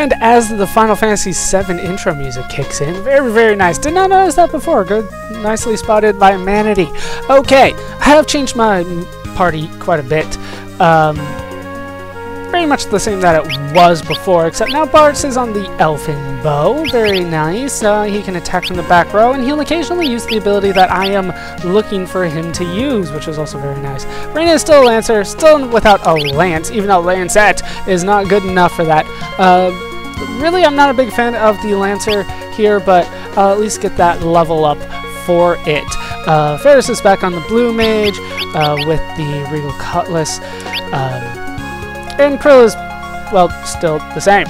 And as the Final Fantasy VII intro music kicks in, very, very nice. Did not notice that before. Good, nicely spotted by Manatee. Okay, I have changed my party quite a bit. Um, pretty much the same that it was before, except now Bartz is on the Elfin Bow. Very nice. Uh, he can attack from the back row, and he'll occasionally use the ability that I am looking for him to use, which is also very nice. Reina is still a Lancer, still without a Lance, even though Lancet is not good enough for that. Uh, really, I'm not a big fan of the Lancer here, but I'll at least get that level up for it. Uh, Faris is back on the Blue Mage uh, with the Regal Cutlass. Um, and Krill is, well, still the same.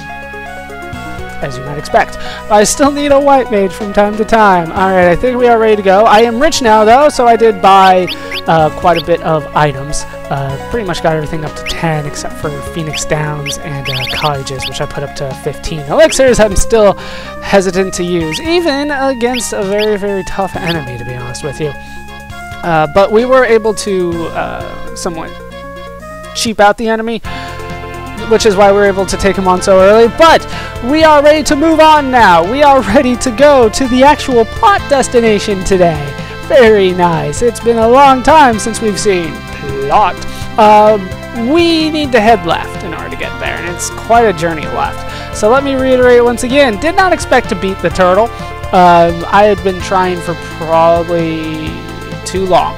As you might expect. I still need a white mage from time to time. Alright, I think we are ready to go. I am rich now, though, so I did buy uh, quite a bit of items. Uh, pretty much got everything up to 10, except for Phoenix Downs and uh, Cottages, which I put up to 15. Elixirs I'm still hesitant to use, even against a very, very tough enemy, to be honest with you. Uh, but we were able to uh, somewhat cheap out the enemy which is why we're able to take him on so early. But we are ready to move on now. We are ready to go to the actual plot destination today. Very nice. It's been a long time since we've seen plot. Um, we need to head left in order to get there, and it's quite a journey left. So let me reiterate once again, did not expect to beat the turtle. Um, I had been trying for probably too long.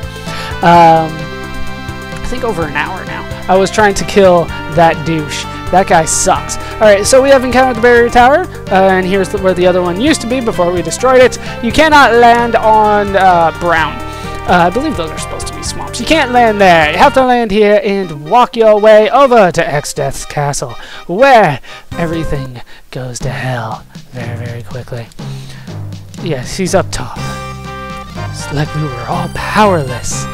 Um, I think over an hour now. I was trying to kill that douche. That guy sucks. Alright, so we have encountered the barrier tower, uh, and here's the, where the other one used to be before we destroyed it. You cannot land on uh, Brown. Uh, I believe those are supposed to be swamps. You can't land there. You have to land here and walk your way over to X-Death's castle, where everything goes to hell very, very quickly. Yes, he's up top. It's like we were all powerless.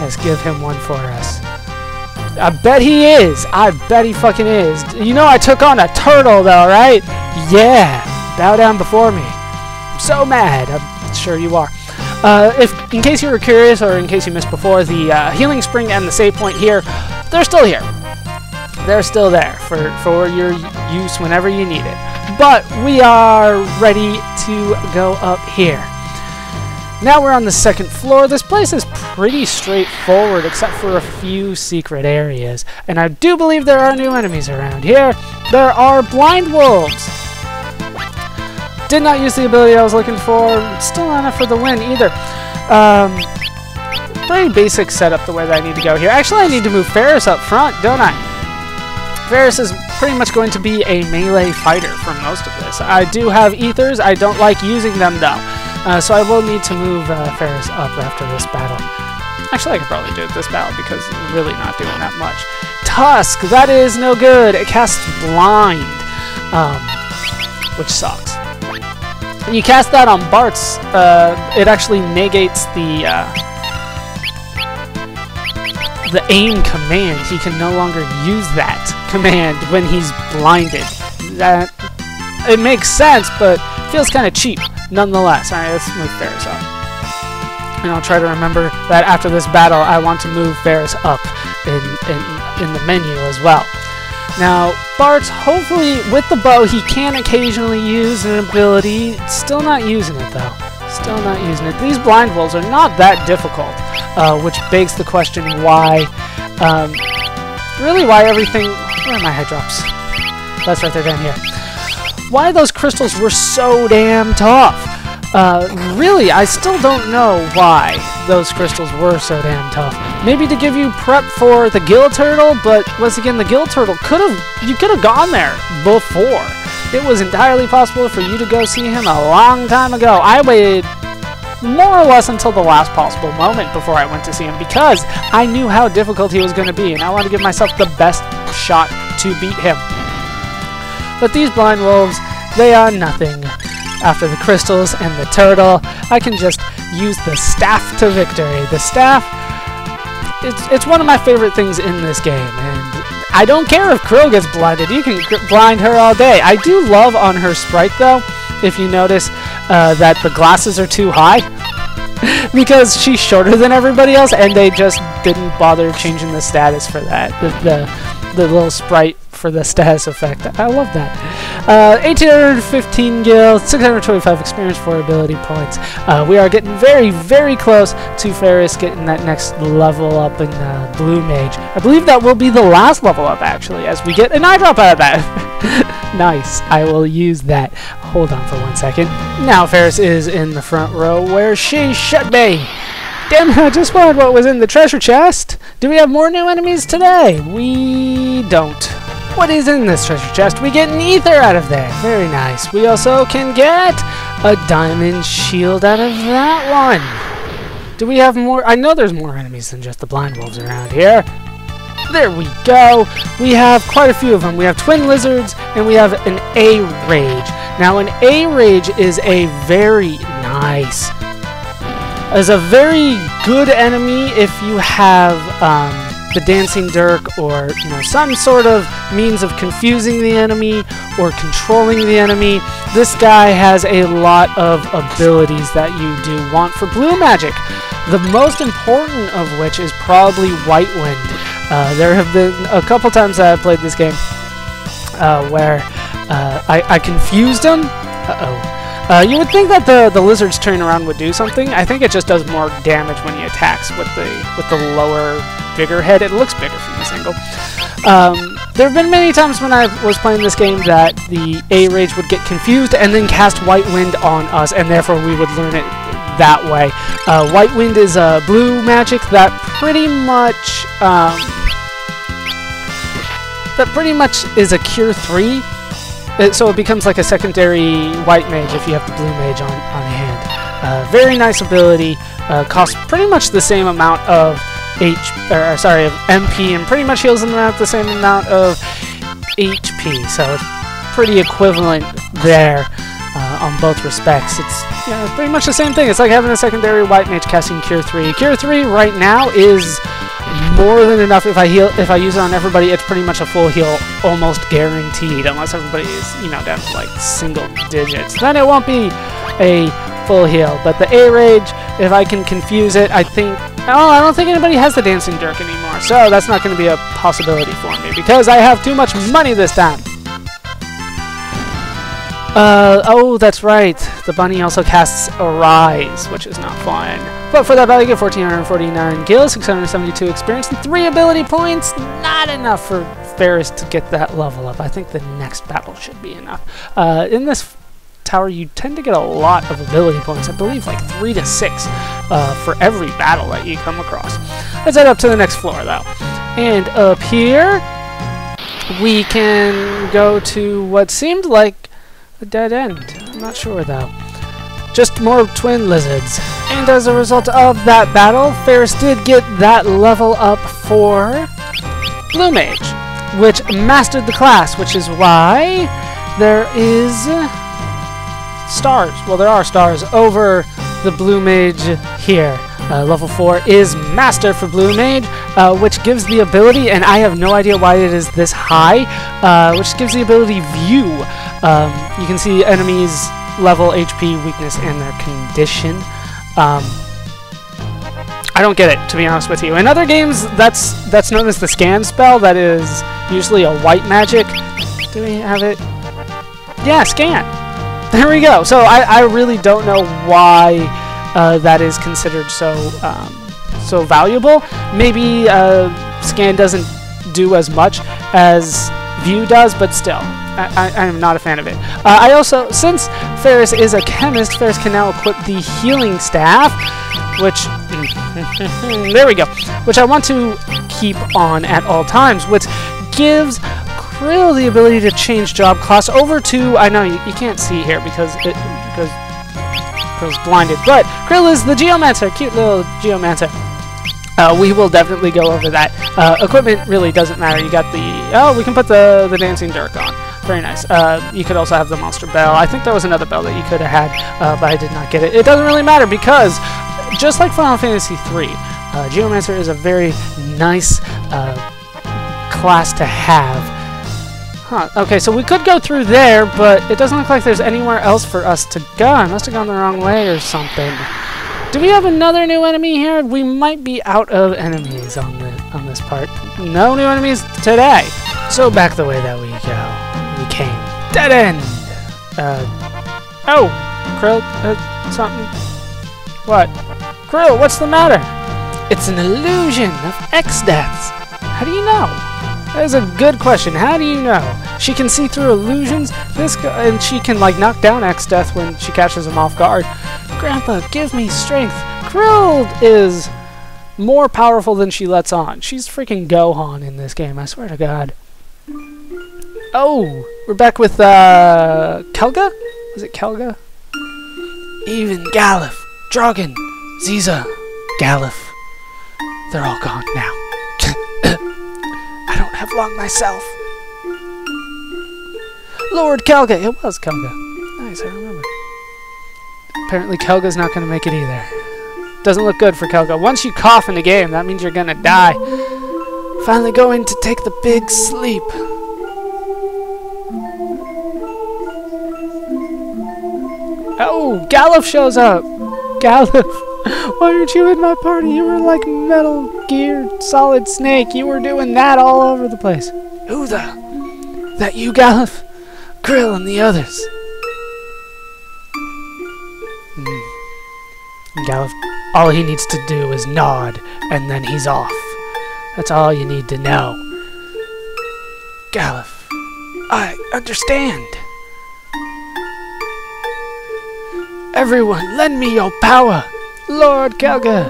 Let's give him one for us. I bet he is. I bet he fucking is. You know I took on a turtle though, right? Yeah. Bow down before me. I'm so mad. I'm sure you are. Uh, if, in case you were curious, or in case you missed before, the uh, healing spring and the save point here, they're still here. They're still there for, for your use whenever you need it. But we are ready to go up here. Now we're on the second floor. This place is pretty straightforward except for a few secret areas. And I do believe there are new enemies around here. There are blind wolves. Did not use the ability I was looking for. Still not enough for the win either. Um, pretty basic setup the way that I need to go here. Actually, I need to move Faris up front, don't I? Faris is pretty much going to be a melee fighter for most of this. I do have ethers. I don't like using them though. Uh, so I will need to move uh, Faris up after this battle. Actually, I could probably do it this battle because it's really not doing that much. Tusk! That is no good! It casts Blind, um, which sucks. When you cast that on Bartz, uh, it actually negates the uh, the aim command. He can no longer use that command when he's blinded. That it makes sense, but feels kind of cheap nonetheless. Alright, let's move Faris up. And I'll try to remember that after this battle, I want to move Faris up in, in, in the menu as well. Now, Bartz hopefully, with the bow, he can occasionally use an ability. Still not using it, though. Still not using it. These blind wolves are not that difficult, uh, which begs the question why, um, really why everything... Where are my head drops? That's right there down here why those crystals were so damn tough. Uh, really, I still don't know why those crystals were so damn tough. Maybe to give you prep for the Gil Turtle, but once again, the Gil Turtle could have you could have gone there before. It was entirely possible for you to go see him a long time ago. I waited more or less until the last possible moment before I went to see him because I knew how difficult he was going to be, and I wanted to give myself the best shot to beat him. But these blind wolves, they are nothing. After the crystals and the turtle, I can just use the staff to victory. The staff, it's, it's one of my favorite things in this game, and I don't care if Krill gets blinded. You can blind her all day. I do love on her sprite, though, if you notice uh, that the glasses are too high. because she's shorter than everybody else, and they just didn't bother changing the status for that. The, the, the little sprite for the status effect. I love that. Uh, 1815 gil, 625 experience for ability points. Uh, we are getting very, very close to Faris getting that next level up in uh, Blue Mage. I believe that will be the last level up, actually, as we get an eye drop out of that. nice. I will use that. Hold on for one second. Now Faris is in the front row where she should be. Damn, I just wondered what was in the treasure chest. Do we have more new enemies today? We don't. What is in this treasure chest? We get an ether out of there. Very nice. We also can get a diamond shield out of that one. Do we have more? I know there's more enemies than just the blind wolves around here. There we go. We have quite a few of them. We have twin lizards and we have an A rage. Now an A rage is a very nice is a very good enemy if you have um, the Dancing Dirk or you know some sort of means of confusing the enemy or controlling the enemy. This guy has a lot of abilities that you do want for blue magic. The most important of which is probably White Wind. Uh, there have been a couple times that I played this game uh, where uh, I, I confused him. Uh-oh. Uh, you would think that the, the lizard's turning around would do something. I think it just does more damage when he attacks with the with the lower, bigger head. It looks bigger from this angle. Um, there have been many times when I was playing this game that the A-Rage would get confused and then cast White Wind on us, and therefore we would learn it that way. Uh, White Wind is a uh, blue magic that pretty much... Um, that pretty much is a Cure 3 it, so it becomes like a secondary white mage if you have the blue mage on, on hand. Uh, very nice ability. Uh, costs pretty much the same amount of H, or sorry, of MP, and pretty much heals them at the same amount of HP. So pretty equivalent there uh, on both respects. It's yeah, pretty much the same thing. It's like having a secondary white mage casting Cure 3. Cure 3 right now is more than enough. If I heal, if I use it on everybody, it's pretty much a full heal, almost guaranteed, unless everybody is, you know, down to like single digits. Then it won't be a full heal. But the A Rage, if I can confuse it, I think. Oh, I don't think anybody has the Dancing Dirk anymore, so that's not going to be a possibility for me because I have too much money this time. Uh, oh, that's right. The bunny also casts Arise, which is not fun. But for that value, get 1449 gil, 672 experience, and 3 ability points. Not enough for Faris to get that level up. I think the next battle should be enough. Uh, in this tower, you tend to get a lot of ability points. I believe like 3 to 6 uh, for every battle that you come across. Let's head up to the next floor, though. And up here, we can go to what seemed like a dead end. I'm not sure though. Just more twin lizards. And as a result of that battle, Faris did get that level up for Blue Mage, which mastered the class, which is why there is stars. Well, there are stars over the Blue Mage here. Uh, level 4 is Master for Blue Mage, uh, which gives the ability, and I have no idea why it is this high, uh, which gives the ability View. Um, you can see enemies level, HP, weakness, and their condition. Um, I don't get it, to be honest with you. In other games, that's that's known as the scan spell. That is usually a white magic. Do we have it? Yeah, scan. There we go. So I, I really don't know why uh, that is considered so um, so valuable. Maybe uh, scan doesn't do as much as view does, but still, I, I, am not a fan of it. Uh, I also, since Faris is a chemist, Faris can now equip the healing staff, which, there we go, which I want to keep on at all times, which gives Krill the ability to change job class over to, I know you, you can't see here because it, because Krill's blinded, but Krill is the Geomancer, cute little Geomancer. Uh, we will definitely go over that. Uh, equipment really doesn't matter. You got the... Oh, we can put the, the Dancing Dirk on. Very nice. Uh, you could also have the Monster Bell. I think there was another bell that you could have had, uh, but I did not get it. It doesn't really matter because, just like Final Fantasy III, uh, Geomancer is a very nice uh, class to have. Huh, okay, so we could go through there, but it doesn't look like there's anywhere else for us to go. I must have gone the wrong way or something. Do we have another new enemy here? We might be out of enemies on the on this part. No new enemies today. So back the way that we go. We came. Dead end! Uh, oh! Krill, uh, something. What? Krill, what's the matter? It's an illusion of X deaths. How do you know? That is a good question. How do you know? She can see through illusions. This and she can like knock down X Death when she catches him off guard. Grandpa, give me strength. Krill is more powerful than she lets on. She's freaking Gohan in this game. I swear to God. Oh, we're back with uh, Kelga. Was it Kelga? Even Galuf, Dragon, Ziza, Galuf. They're all gone now. Have long myself. Lord Kelga. It was Kelga. Nice, I remember. Apparently Kelga's not going to make it either. Doesn't look good for Kelga. Once you cough in the game, that means you're going to die. Finally going to take the big sleep. Oh, Galuf shows up. Galuf. Why aren't you in my party? You were like Metal Gear Solid Snake. You were doing that all over the place. Who the? That you, Galuf? Krill and the others. Mm. Galuf, all he needs to do is nod, and then he's off. That's all you need to know. Galuf, I understand. Everyone, lend me your power! Lord Kelga!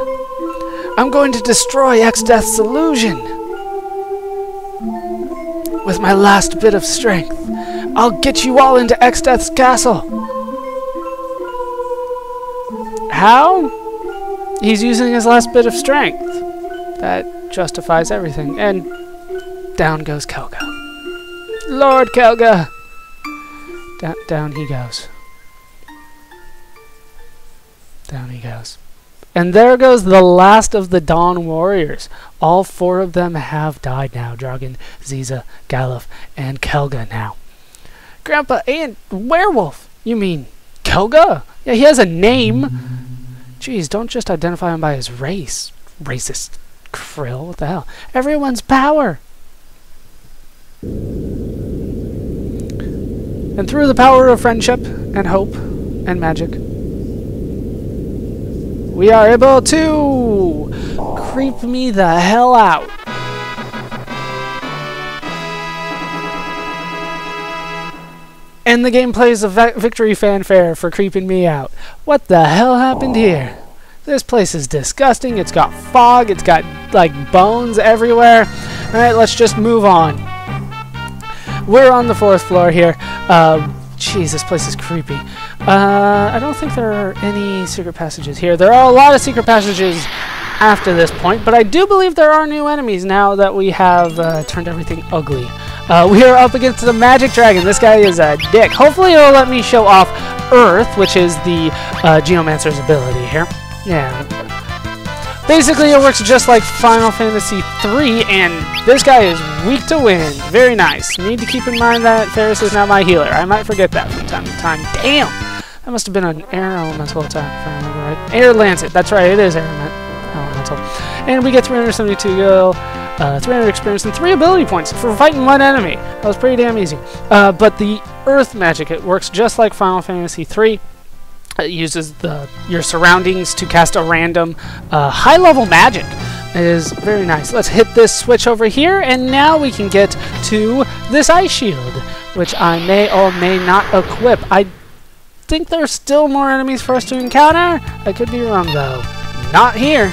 I'm going to destroy X-Death's illusion! With my last bit of strength, I'll get you all into X-Death's castle! How? He's using his last bit of strength. That justifies everything. And down goes Kelga. Lord Kelga! Da down he goes. Down he goes. And there goes the last of the Dawn Warriors. All four of them have died now. Dragon, Ziza, Galuf, and Kelga now. Grandpa, and werewolf. You mean Kelga? Yeah, he has a name. Jeez, don't just identify him by his race. Racist krill. What the hell? Everyone's power. And through the power of friendship and hope and magic, we are able to creep me the hell out. And the game plays a victory fanfare for creeping me out. What the hell happened here? This place is disgusting. It's got fog. It's got, like, bones everywhere. Alright, let's just move on. We're on the fourth floor here. Uh, Jeez, this place is creepy. Uh, I don't think there are any secret passages here. There are a lot of secret passages after this point, but I do believe there are new enemies now that we have uh, turned everything ugly. Uh, we are up against the Magic Dragon. This guy is a dick. Hopefully it'll let me show off Earth, which is the uh, Geomancer's ability here. Yeah, Basically, it works just like Final Fantasy III, and this guy is weak to wind. Very nice. Need to keep in mind that Faris is not my healer. I might forget that from time to time. Damn! That must have been an air elemental attack, if I remember right. Air Lancet. That's right, it is air elemental. And we get 372 gil, uh, 300 experience, and 3 ability points for fighting one enemy. That was pretty damn easy. Uh, but the Earth magic, it works just like Final Fantasy III. It uses the your surroundings to cast a random uh, high-level magic. It is very nice. Let's hit this switch over here, and now we can get to this ice shield, which I may or may not equip. I think there's still more enemies for us to encounter. I could be wrong, though. Not here.